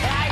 tired.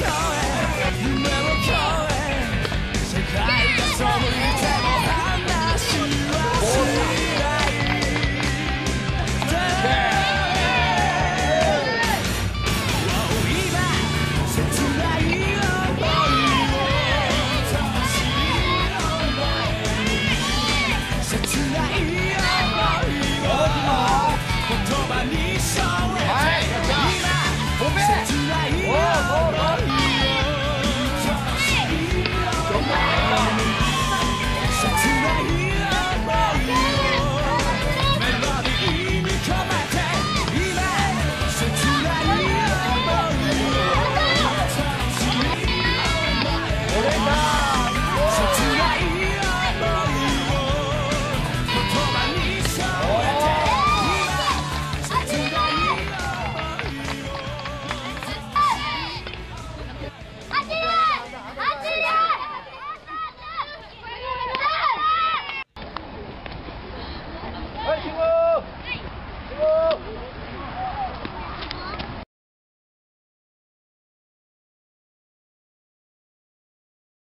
come.